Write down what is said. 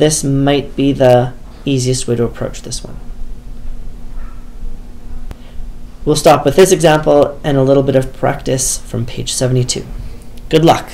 this might be the easiest way to approach this one. We'll stop with this example and a little bit of practice from page 72. Good luck!